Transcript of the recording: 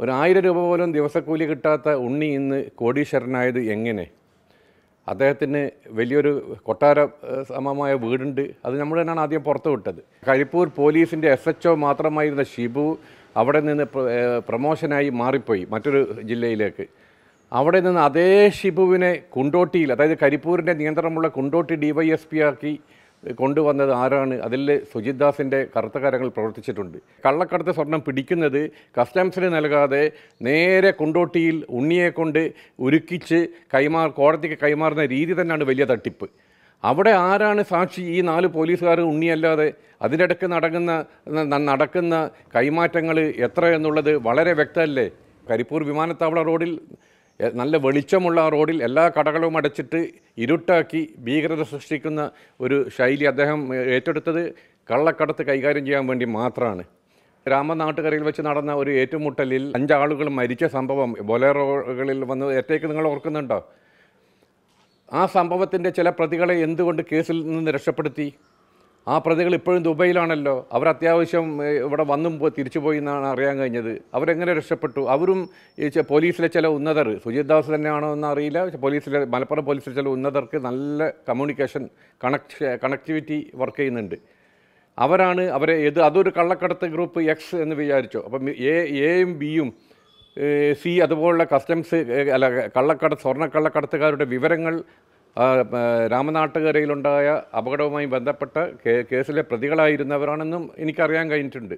ഒരു ആയിരം രൂപ പോലും ദിവസക്കൂലി കിട്ടാത്ത ഉണ്ണി ഇന്ന് കോടീശ്വരനായത് എങ്ങനെ? അദ്ദേഹത്തിന് വലിയൊരു കൊട്ടാര സമമായ വീടുണ്ട്. അത് നമ്മൾ തന്നെയാണ് ആദ്യം പുറത്തു വിട്ടത്. കരിപ്പൂർ പോലീസിന്റെ എസ് എച്ച് ഒ മാത്രമായിരുന്ന ഷിബു അവിടെ നിന്ന് പ്രമോഷനായി മാറിപ്പോയി മറ്റൊരു ജില്ലയിലേക്ക്. അവിടെ നിന്ന് അതേ ഷിബുവിനെ കുണ്ടോട്ടിയിൽ അതായത് കരിപ്പൂരിന്റെ നിയന്ത്രണമുള്ള കുണ്ടോട്ടി ഡിവൈഎസ്പി ആക്കി കൊണ്ടുവന്നത് ആരാണ്? അതിൽ സുജിത് ദാസിന്റെ കറുത്ത കരങ്ങൾ പ്രവർത്തിച്ചിട്ടുണ്ട്. കള്ളക്കടത്ത് സ്വർണം പിടിക്കുന്നത് കസ്റ്റംസിന് നൽകാതെ നേരെ കൊണ്ടോട്ടിയിൽ ഉണ്ണിയെ കൊണ്ട് ഉരുക്കിച്ച് കൈമാർ കോടതിക്ക് കൈമാറുന്ന രീതി തന്നെയാണ് വലിയ തട്ടിപ്പ്. അവിടെ ആരാണ് സാക്ഷി? ഈ നാല് പോലീസുകാർ ഉണ്ണിയല്ലാതെ അതിനിടയ്ക്ക് നടക്കുന്ന നടക്കുന്ന കൈമാറ്റങ്ങൾ എത്ര എന്നുള്ളത് വളരെ വ്യക്തമല്ലേ? കരിപ്പൂർ വിമാനത്താവള റോഡിൽ നല്ല വെളിച്ചമുള്ള ആ റോഡിൽ എല്ലാ കടകളും അടച്ചിട്ട് ഇരുട്ടാക്കി ഭീകരത സൃഷ്ടിക്കുന്ന ഒരു ശൈലി അദ്ദേഹം ഏറ്റെടുത്തത് കള്ളക്കടത്ത് കൈകാര്യം ചെയ്യാൻ വേണ്ടി മാത്രമാണ്. രാമനാട്ടുകരയിൽ വെച്ച് നടന്ന ഒരു ഏറ്റുമുട്ടലിൽ അഞ്ചാളുകൾ മരിച്ച സംഭവം ബൊലേറോകളിൽ വന്ന് ഏറ്റേക്ക് നിങ്ങൾ ഓർക്കുന്നുണ്ടോ? ആ സംഭവത്തിന്റെ ചില പ്രതികളെ എന്തുകൊണ്ട് കേസിൽ നിന്ന് രക്ഷപ്പെടുത്തി? ആ പ്രതികൾ ഇപ്പോഴും ദുബൈയിലാണല്ലോ. അവർ അത്യാവശ്യം ഇവിടെ വന്നും തിരിച്ചു പോയി എന്നാണ് അറിയാൻ കഴിഞ്ഞത്. അവരെങ്ങനെ രക്ഷപ്പെട്ടു? അവരും പോലീസിലെ ചില ഉന്നതർ സുജിത് ദാസ് തന്നെയാണോ എന്ന് അറിയില്ല. പോലീസിലെ മലപ്പുറം പോലീസിലെ ചില ഉന്നതർക്ക് നല്ല കമ്മ്യൂണിക്കേഷൻ കണക്ട് കണക്ടിവിറ്റി വർക്ക് ചെയ്യുന്നുണ്ട്. അവരാണ് അവരെ ഇത് അതൊരു കള്ളക്കടത്ത് ഗ്രൂപ്പ് എക്സ് എന്ന് വിചാരിച്ചു. അപ്പം എ എയും ബിയും സി അതുപോലുള്ള കസ്റ്റംസ് അല്ല കള്ളക്കടത്ത് സ്വർണ കള്ളക്കടത്തുകാരുടെ വിവരങ്ങൾ രാമനാട്ടുകരയിലുണ്ടായ അപകടവുമായി ബന്ധപ്പെട്ട കേസിലെ പ്രതികളായിരുന്നവരാണെന്നും എനിക്കറിയാൻ കഴിഞ്ഞിട്ടുണ്ട്.